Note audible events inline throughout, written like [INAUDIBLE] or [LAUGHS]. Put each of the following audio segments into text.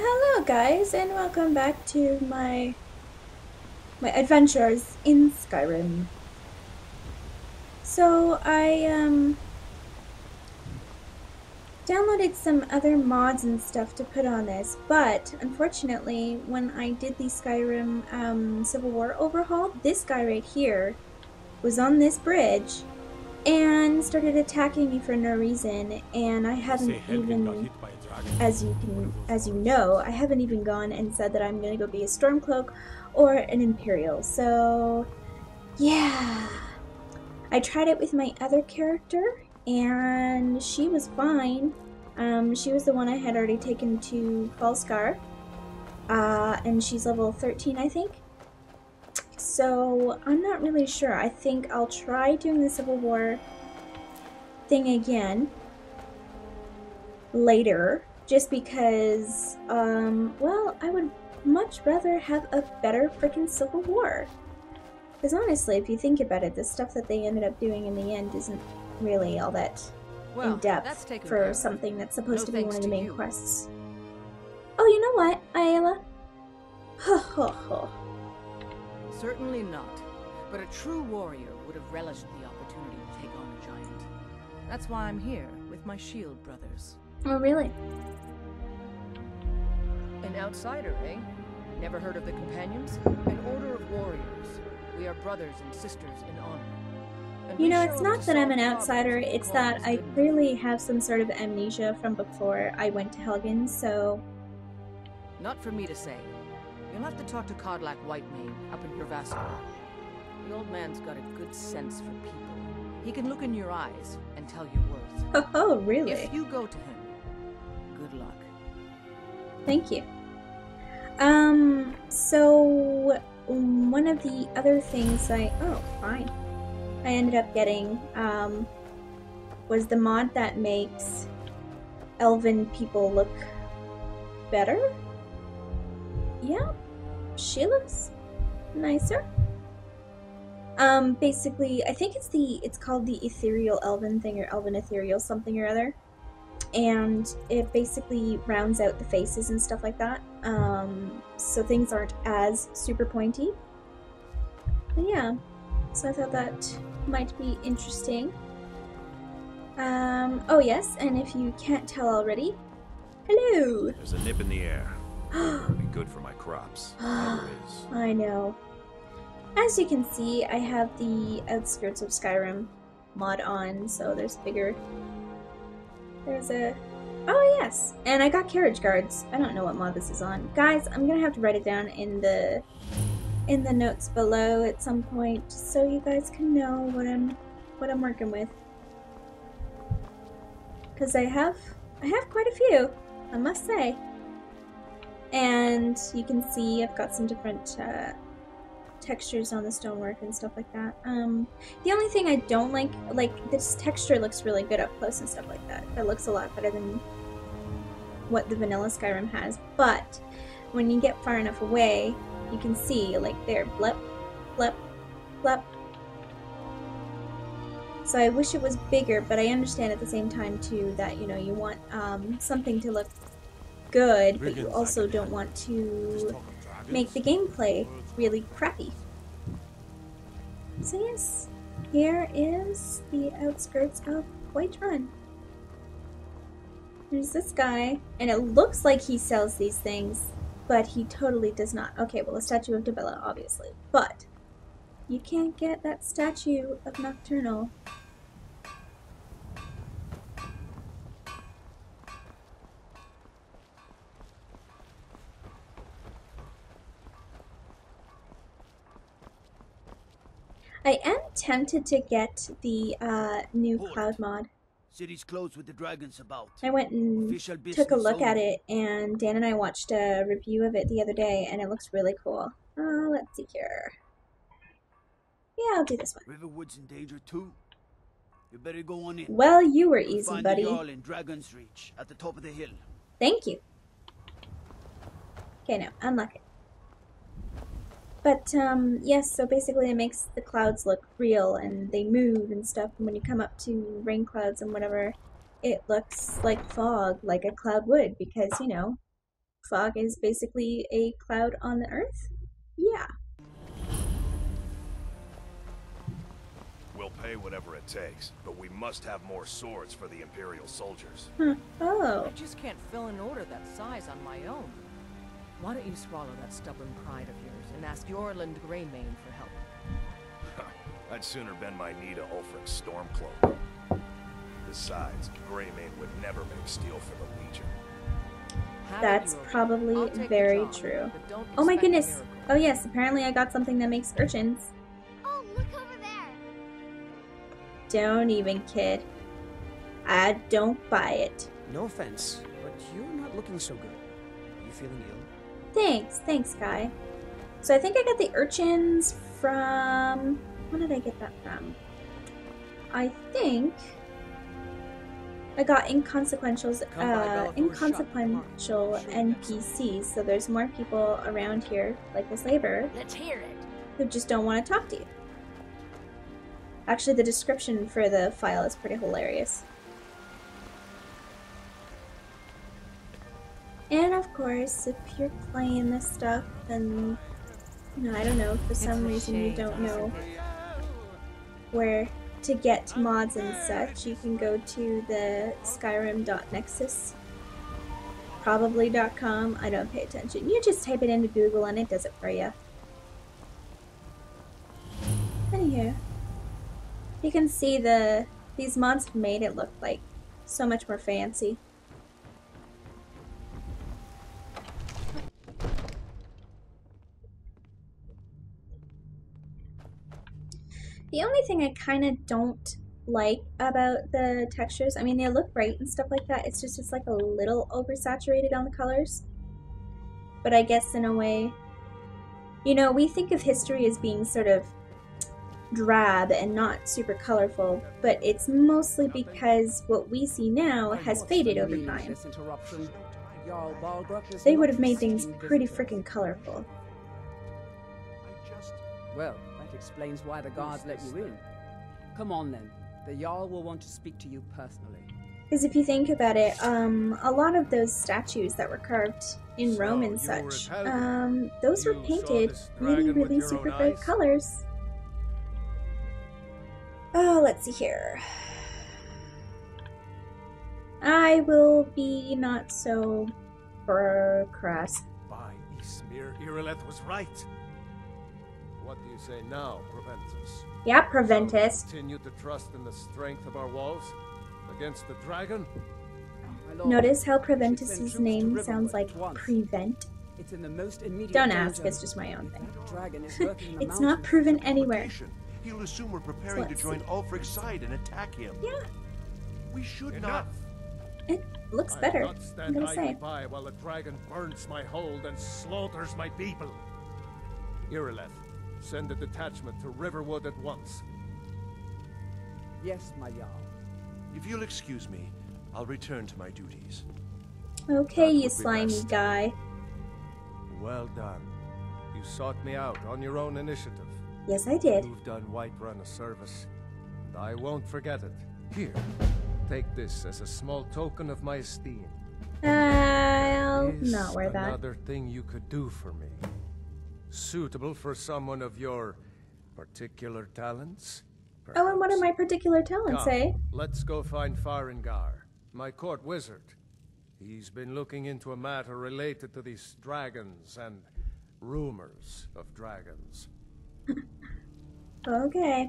hello guys and welcome back to my my adventures in Skyrim. So I um downloaded some other mods and stuff to put on this, but unfortunately when I did the Skyrim um, Civil War overhaul, this guy right here was on this bridge and started attacking me for no reason and I haven't even as you can as you know I haven't even gone and said that I'm gonna go be a Stormcloak or an Imperial so yeah. I tried it with my other character and she was fine. Um, she was the one I had already taken to Falskaar uh, and she's level 13 I think. So I'm not really sure. I think I'll try doing the Civil War thing again later, just because, um, well, I would much rather have a better freaking Civil War. Because honestly, if you think about it, the stuff that they ended up doing in the end isn't really all that well, in depth for something that's supposed no to be one of the main you. quests. Oh, you know what, Aela? Ho ho ho. Certainly not. But a true warrior would have relished the opportunity to take on a giant. That's why I'm here, with my shield brothers. Oh, really? An outsider, eh? Never heard of the Companions? An order of warriors. We are brothers and sisters in honor. And you know, it's not that I'm an outsider, it's that I clearly have some sort of amnesia from before I went to Helgen, so... Not for me to say. You'll have to talk to Kodlak Whitemane up in Jorrvaskr. The old man's got a good sense for people. He can look in your eyes and tell your worth. [LAUGHS] Oh, really? If you go to him, good luck. Thank you. Um, so one of the other things I oh fine, I ended up getting um was the mod that makes elven people look better. Yeah, she looks nicer. Um, basically, I think it's the it's called the ethereal elven thing or elven ethereal something or other, and it basically rounds out the faces and stuff like that. Um, so things aren't as super pointy. But yeah, so I thought that might be interesting. Um, oh yes, and if you can't tell already, hello. There's a nip in the air. [GASPS] be good for my crops. [GASPS] I know. As you can see, I have the Outskirts of Skyrim mod on, so there's bigger... There's a... Oh, yes! And I got carriage guards. I don't know what mod this is on. Guys, I'm gonna have to write it down in the in the notes below at some point so you guys can know what I'm what I'm working with. Cause I have I have quite a few, I must say. And you can see I've got some different uh, textures on the stonework and stuff like that. Um, the only thing I don't like, like this texture looks really good up close and stuff like that. It looks a lot better than what the vanilla Skyrim has. But when you get far enough away, you can see like there, blep, blep, blep. So I wish it was bigger, but I understand at the same time too that you know you want um, something to look good, but you also don't want to make the gameplay really crappy. So yes, here is the outskirts of Whiterun. There's this guy, and it looks like he sells these things, but he totally does not. Okay, well, a statue of Dibella, obviously, but you can't get that statue of Nocturnal I am tempted to get the uh, new cloud mod. City's closed with the dragons about. I went and took a look only. at it, and Dan and I watched a review of it the other day, and it looks really cool. Uh, let's see here. Yeah, I'll do this one. Riverwood's in danger too. You better go on in. Well, you were easy, find buddy. In Dragon's Reach at the top of the hill. Thank you. Okay, now unlock it. But um, yes, so basically it makes the clouds look real and they move and stuff. And when you come up to rain clouds and whatever, it looks like fog, like a cloud would, because you know, fog is basically a cloud on the earth? Yeah. We'll pay whatever it takes, but we must have more swords for the Imperial soldiers. Huh. Oh. I just can't fill an order that size on my own. Why don't you swallow that stubborn pride of yours and ask Eorlund Greymane for help? I'd sooner bend my knee to Ulfric's Stormcloak. Besides, Greymane would never make steel for the Legion. That's probably I'll take the very job, true. Oh my goodness. Oh yes, apparently I got something that makes urchins. Oh, look over there. Don't even, kid. I don't buy it. No offense, but you're not looking so good. Are you feeling ill? Thanks, thanks, guy. So I think I got the urchins from. When did I get that from? I think I got inconsequentials, uh, Bella, for a shot. inconsequential NPCs. So there's more people around here, like this laborer, Let's hear it. who just don't want to talk to you. Actually, the description for the file is pretty hilarious. And of course, if you're playing this stuff, then you know, I don't know, for some reason you don't know where to get mods and such, you can go to the skyrim.nexus probably.com. I don't pay attention. You just type it into Google and it does it for you. Anywho, you can see the these mods have made it look like so much more fancy. The only thing I kind of don't like about the textures, I mean, they look bright and stuff like that. It's just it's like a little oversaturated on the colors. But I guess in a way, you know, we think of history as being sort of drab and not super colorful, but it's mostly because what we see now has faded over time. This interruption? Jarl Balgruuf is They would have made things pretty freaking colorful. Well, explains why the guards let you in. Come on then. The Jarl will want to speak to you personally. Because if you think about it, um, a lot of those statues that were carved in So, Rome and such, at um, those were You saw painted really, really super bright colors. Oh, let's see here. I will be not so crass. By Ysmir, Irileth was right. What do you say now, Proventus? Yeah, Preventus. we Continue to trust in the strength of our walls against the dragon? Notice how we should send Proventus's troops to name sounds like prevent. It's in the most immediate Don't danger. ask, it's just my own thing. dragon is lurking It's not proven anywhere. He'll assume we're preparing to join see. Ulfric's side and attack him. Yeah, We should Enough! it looks I'll better. not I'm stand gonna idly say. by while the dragon burns my hold and slaughters my people. Irileth, send a detachment to Riverwood at once. Yes, my Jarl. If you'll excuse me, I'll return to my duties. Okay, you slimy best. guy. Well done. You sought me out on your own initiative. Yes, I did. You've done Whiterun a service, and I won't forget it. Here, take this as a small token of my esteem. I'll not wear that. Another thing you could do for me. Suitable for someone of your particular talents? Oh, and what are my particular talents, Come, eh? Let's go find Farengar, my court wizard. He's been looking into a matter related to these dragons and rumors of dragons. [LAUGHS] Okay.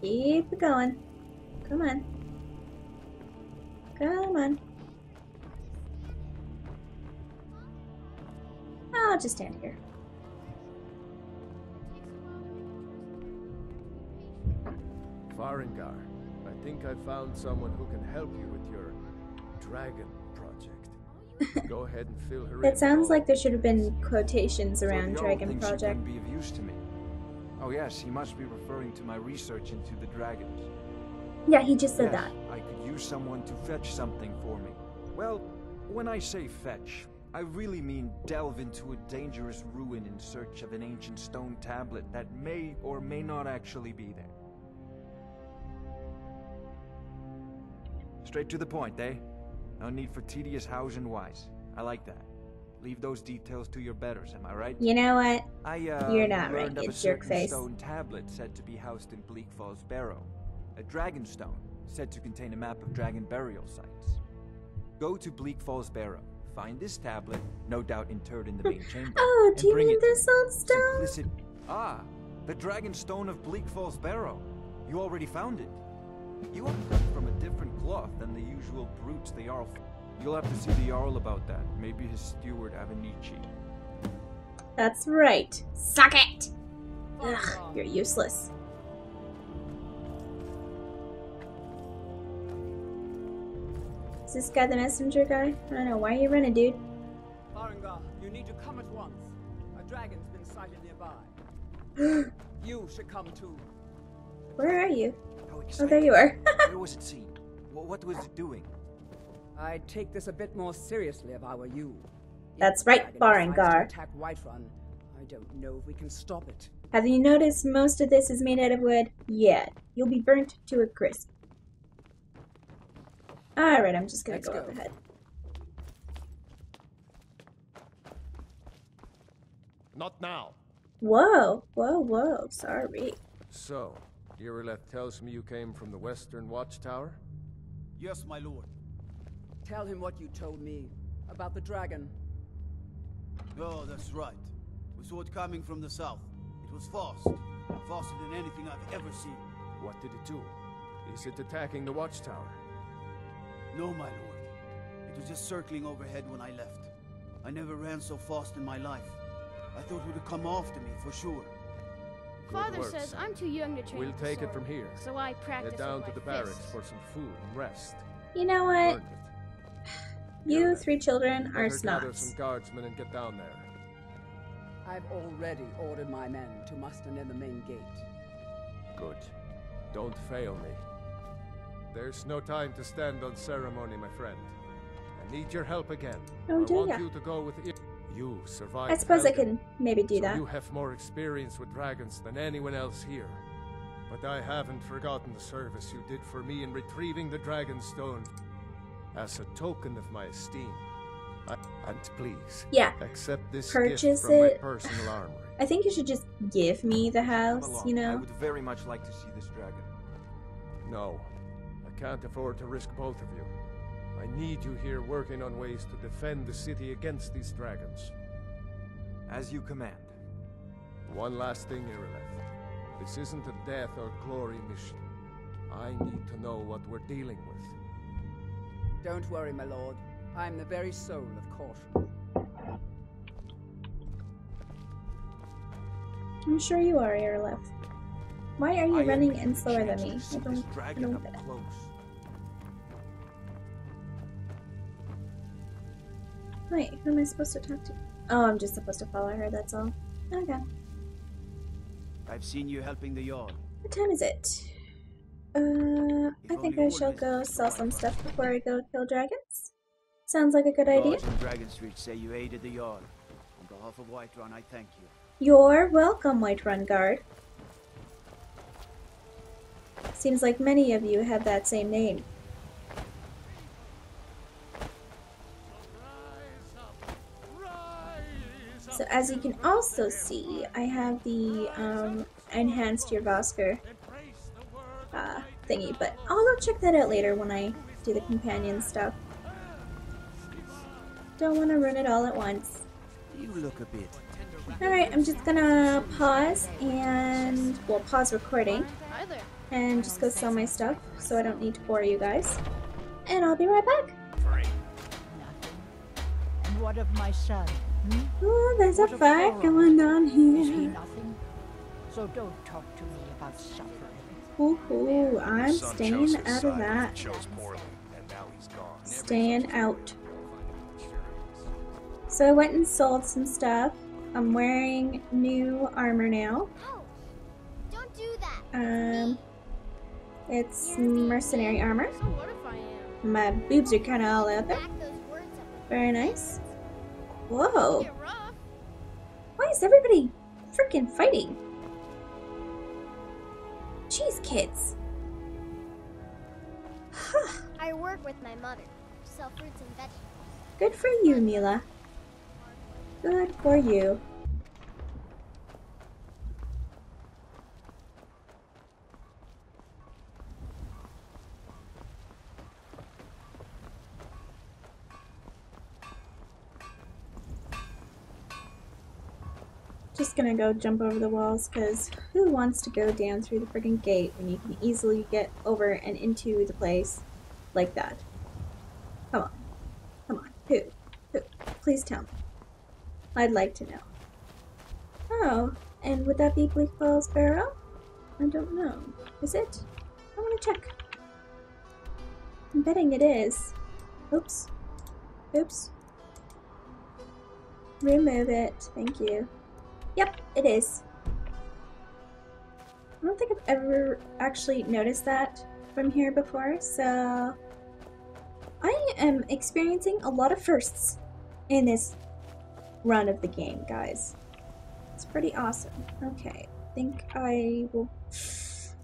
Keep it going. Come on. Come on. I'll just stand here. Farengar, I think I found someone who can help you with your dragon project. [LAUGHS] Go ahead and fill her in. It sounds like there should have been quotations around Jarl Dragon Project. be of use to me. Oh yes, he must be referring to my research into the dragons. Yeah, he just said yes, that. I could use someone to fetch something for me. Well, when I say fetch, I really mean delve into a dangerous ruin in search of an ancient stone tablet that may or may not actually be there. Straight to the point, eh? No need for tedious hows and whys. I like that. Leave those details to your betters, am I right? You know what? I, uh, You're not right, learned of you a jerk face. stone tablet said to be housed in Bleak Falls Barrow. A dragon stone, said to contain a map of dragon burial sites. Go to Bleak Falls Barrow. Find this tablet, no doubt interred in the main chamber. [LAUGHS] Oh, and do you bring mean it to this me. old stone? Simplicity. Ah, the dragon stone of Bleak Falls Barrow. You already found it. You are cut from a different cloth than the usual brutes the Jarl. You'll have to see the Jarl about that. Maybe his steward Avenicci. That's right. Suck it! Ugh, you're useless. Is this guy the messenger guy? I don't know. Why are you running, dude? Farengar, you need to come at once. A dragon's been sighted nearby. [GASPS] you should come too. Where are you? Oh, there you are. [LAUGHS] Where [LAUGHS] was it seen? What was it doing? I'd take this a bit more seriously if I were you. That's right, dragon decides to Farengar. attack Whiterun. I don't know if we can stop it. Have you noticed most of this is made out of wood? Yeah, you'll be burnt to a crisp. Alright, I'm just gonna Let's go, go. up ahead. Not now. Whoa, whoa, whoa, sorry. So, Irileth tells me you came from the Western Watchtower? Yes, my lord. Tell him what you told me about the dragon. Oh, that's right. We saw it coming from the south. It was fast. Faster than anything I've ever seen. What did it do? Is it attacking the Watchtower? No, my lord. It was just circling overhead when I left. I never ran so fast in my life. I thought it would come after me, for sure. Good Father work, says son. I'm too young to train We'll with the take it sword, from here. So I practice Head down to my the barracks for some food and rest. You know what? You Irileth, three children are snobs. gather some guardsmen and get down there. I've already ordered my men to muster near the main gate. Good. Don't fail me. There's no time to stand on ceremony, my friend. I need your help again. Oh, I want ya? you to go with I- you. Survived. I suppose I can maybe do so that. You have more experience with dragons than anyone else here. But I haven't forgotten the service you did for me in retrieving the dragon stone. As a token of my esteem. I, and please, Yeah, accept this Purchase gift from my personal armory. [LAUGHS] I think you should just give me the house, You know. I would very much like to see this dragon. No, I can't afford to risk both of you. I need you here working on ways to defend the city against these dragons. As you command. One last thing, Irileth. This isn't a death or glory mission. I need to know what we're dealing with. Don't worry, my lord. I'm the very soul of caution. I'm sure you are, Irileth. Why are you I running eager in slower than me? I don't, I don't up get it. close. Wait, who am I supposed to talk to? Oh, I'm just supposed to follow her, that's all. Okay. I've seen you helping the Jarl. What time is it? Uh, I think I shall go sell some stuff before I go kill dragons. Sounds like a good idea. Dragon Street say you aided the Jarl. On behalf of Whiterun, I thank you. You're welcome, Whiterun Guard. Seems like many of you have that same name. So as you can also see, I have the um, enhanced Jorrvaskr uh, thingy, but I'll go check that out later when I do the companion stuff. Don't want to run it all at once. You look a bit. Alright, I'm just gonna pause and, well, pause recording and just go sell my stuff so I don't need to bore you guys. And I'll be right back. And what of my son? Oh, there's a What of fight going on here. nothing? So don't talk to me about suffering. Ooh, ooh, I'm staying out of that. He chose poorly, and now he's gone. Staying out. So I went and sold some stuff. I'm wearing new armor now. Oh, don't do that. Um, it's mercenary armor. So what if I am? My boobs are kind of all out there. Back those words up. Very nice. Whoa. Why is everybody freaking fighting? Jeez, kids. I I work with my mother. Sell fruits and vegetables. Good for you, Mila. Good for you. Gonna go jump over the walls, because who wants to go down through the friggin' gate when you can easily get over and into the place like that? Come on. Come on. Who? Who? Please tell me. I'd like to know. Oh, and would that be Bleak Falls Barrow? I don't know. Is it? I want to check. I'm betting it is. Oops. Oops. Remove it. Thank you. Yep, it is. I don't think I've ever actually noticed that from here before, so I am experiencing a lot of firsts in this run of the game, guys. It's pretty awesome. Okay, I think I will...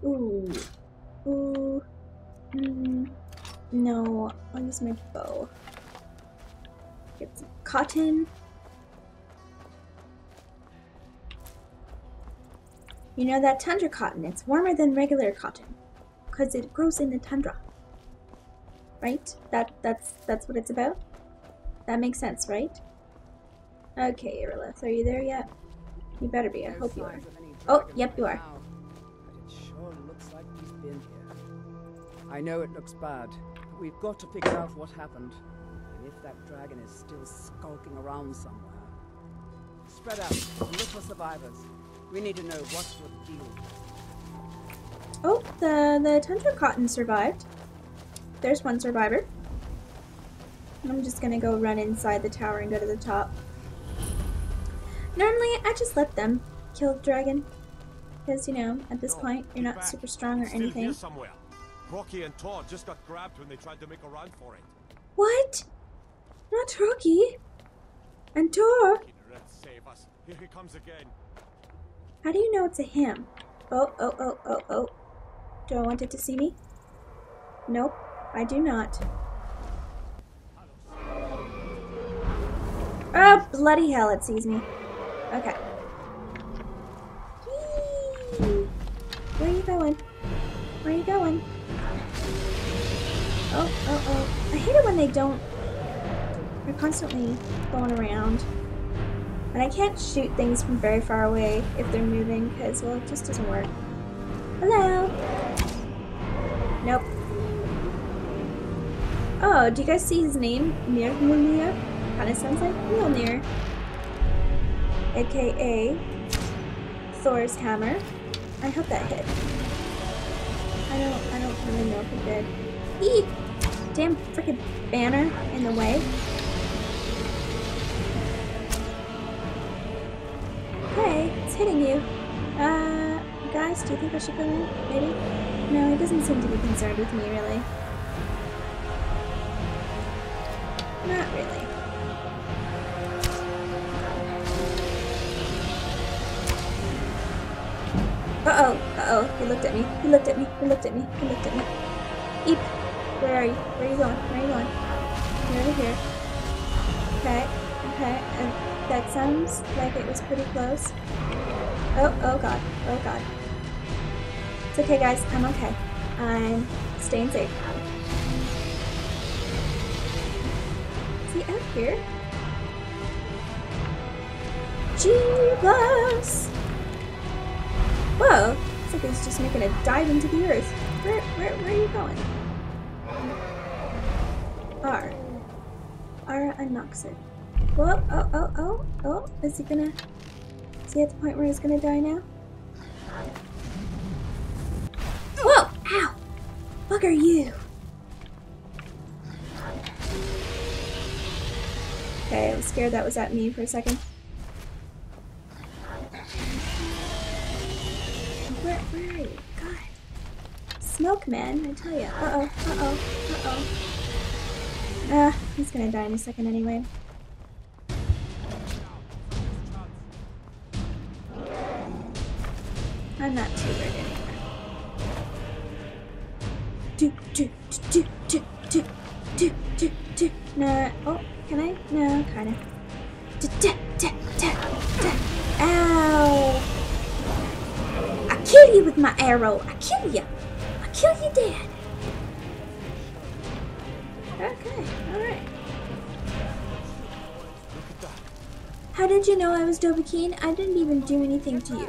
Ooh. Ooh. Mm. No, I'll use my bow. Get some cotton. You know that tundra cotton, it's warmer than regular cotton because it grows in the tundra. Right? That that's that's what it's about? That makes sense, right? Okay, Irileth, are you there yet? You better be, I hope you are. signs of any Oh, yep, you are. But it sure looks like he's been here. I know it looks bad, but we've got to figure out what happened. And if that dragon is still skulking around somewhere. Spread out and look for survivors. We need to know what your deal is. Oh, the the tundra cotton survived. There's one survivor. I'm just gonna go run inside the tower and go to the top. Normally, I just let them kill the dragon. Because, you know, at this point, you're not super strong or Still anything. somewhere. Hroki and Tor just got grabbed when they tried to make a run for it. What? Not Rocky. And Tor. Save us. Here he comes again. How do you know it's a him? Oh, oh, oh, oh, oh. Do I want it to see me? Nope, I do not. Oh, bloody hell, it sees me. Okay. Where are you going? Where are you going? Oh, oh, oh. I hate it when they don't. They're constantly going around. And I can't shoot things from very far away if they're moving because, well, it just doesn't work. Hello? Nope. Oh, do you guys see his name? Mirmulnir? Kinda sounds like Mjolnir. AKA Thor's hammer. I hope that hit. I don't I don't really know if it did. Eek! Damn freaking banner in the way. Do you think I should go in? Maybe? No, he doesn't seem to be concerned with me, really. Not really. Uh-oh, uh-oh, he looked at me, he looked at me, he looked at me, he looked at me. Eep, where are you? Where are you going? Where are you going? You're over here. Okay, okay, that sounds like it was pretty close. Oh, oh god, oh god. It's okay guys, I'm okay. I'm staying safe. now. Is he out here? Jesus! Whoa! Looks like he's just making a dive into the earth. Where, where, where are you going? R. Ara and Noxid. Whoa, oh, oh, oh, oh, is he gonna... Is he at the point where he's gonna die now? Fuck are you? Okay, I was scared that was at me for a second. Where, where are you? God. Smoke, man, I tell ya. Uh-oh, uh-oh, uh-oh. Ah, he's gonna die in a second anyway. I'm not too worried. No. Oh, can I? No, kinda. Da, da, da, da, da. Ow! I kill you with my arrow. I kill you. I kill you dead. Okay, alright. How did you know I was Dovahkiin? I didn't even do anything to you.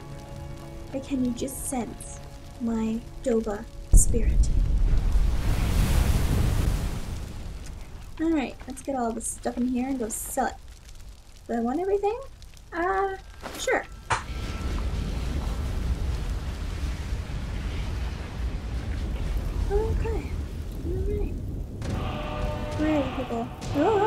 Or can you just sense my Dova spirit? Alright, let's get all this stuff in here and go sell it. Do I want everything? Uh, sure. Okay. Alright. Where are people? Oh,